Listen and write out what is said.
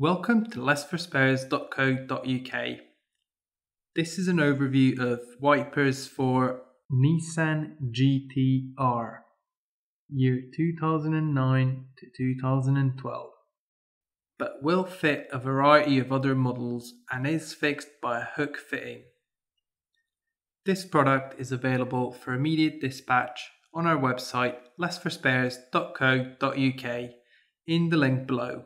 Welcome to less4spares.co.uk. This is an overview of wipers for Nissan GTR, year 2009 to 2012, but will fit a variety of other models and is fixed by a hook fitting. This product is available for immediate dispatch on our website less4spares.co.uk in the link below.